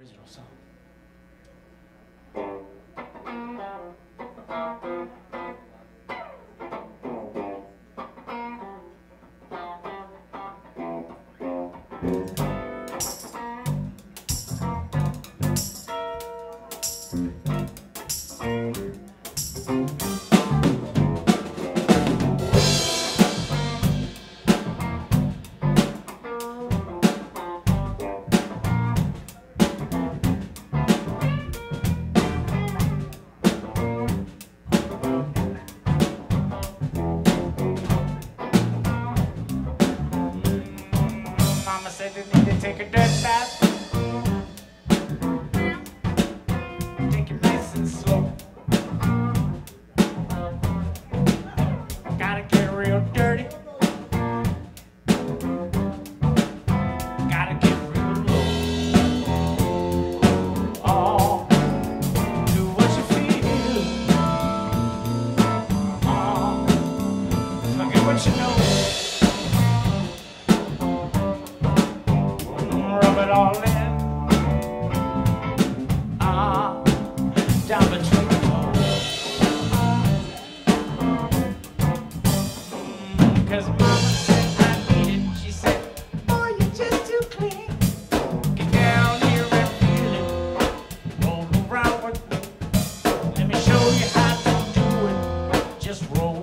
Original song. Cause mama said I need it. She said, boy, you're just too clean. Get down here and feel it. Roll around with me. Let me show you how to do it. Just roll